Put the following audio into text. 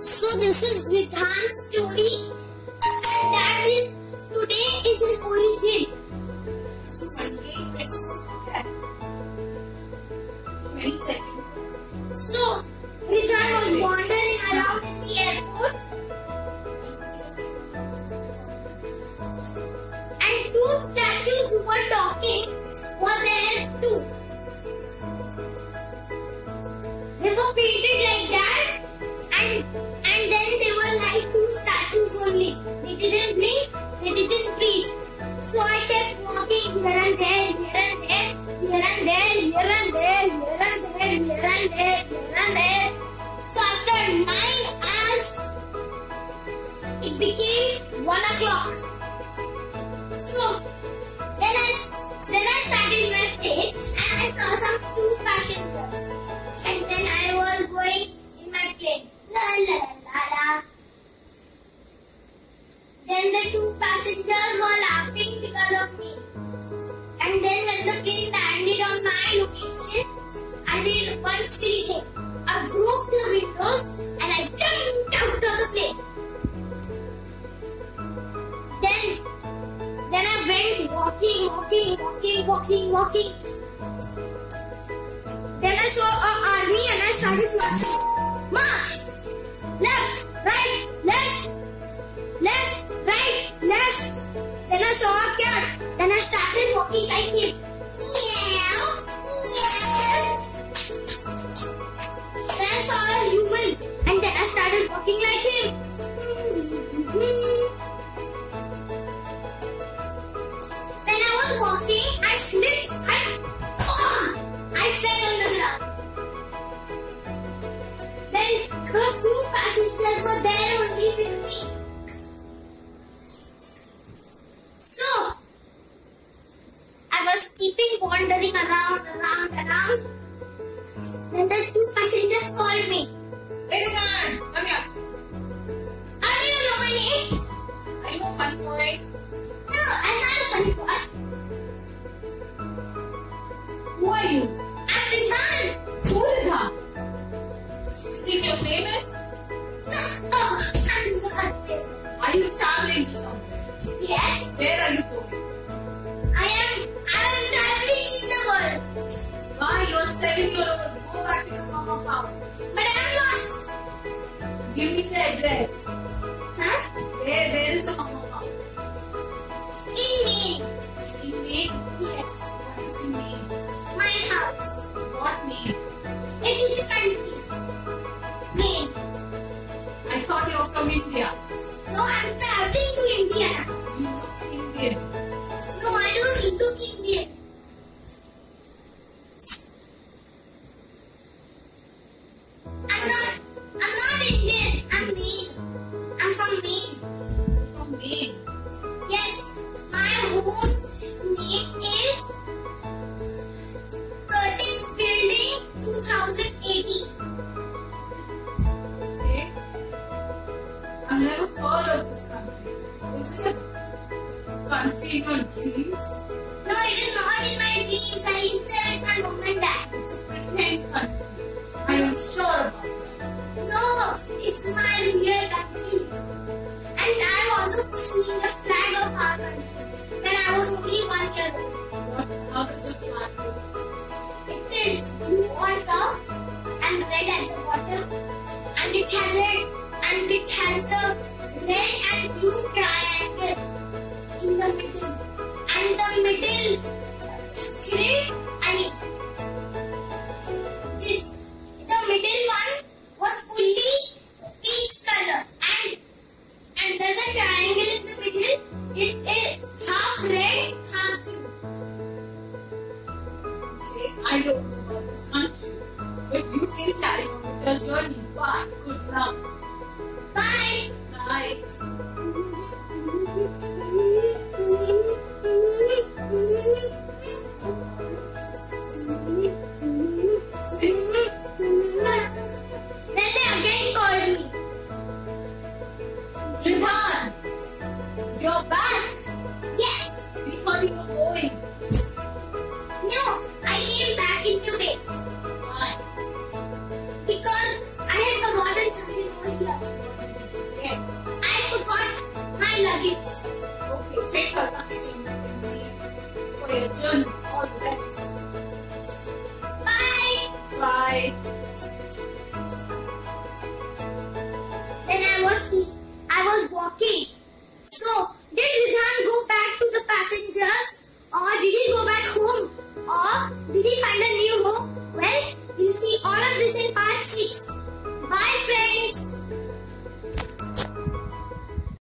So this is Ridhaan's story. And that is today is his origin. So Ridhan was wandering around the airport. And two statues who were talking were there too. Like two statues only. They didn't blink, they didn't breathe. So I kept walking here and there, here and there, here and there, here and there, here and there, here and there, here and there. So after nine hours, it became one o'clock. So then I then I started my plane and I saw some two passengers. And then I was going in my plane. La la la. Then the two passengers were laughing because of me. And then when the plane landed on my location, I did one silly thing. I broke the windows and I jumped out of the plane. Then, then I went walking, walking, walking, walking, walking. Then I saw an army and I started marching. Started walking like him. Wandering around, around, around. Then the me address. Huh? Where, where is your mama house? In me. In. Yes, What is in my house. What Maine? It is a country. Maine. I thought you were from India. Maine. Yes, my home's name is Curtains Building 2018. Okay. I've never heard of this country. Is it a country in your dreams? No, it is not in my dreams. I live there with my mom and dad. It's a pretend country. You sure about that? No, it's my real country. Seen the flag of our country when I was only one year old. What, how does? It is blue on top and red at the bottom, and it has a and it has a red and blue triangle in the middle, and the middle script. I mean, journey. Bye. Good luck. Bye. Bye. Ridhaan, you're back. Yes. Thought you were going. Okay, take her luggage and you. Can leave for your journey.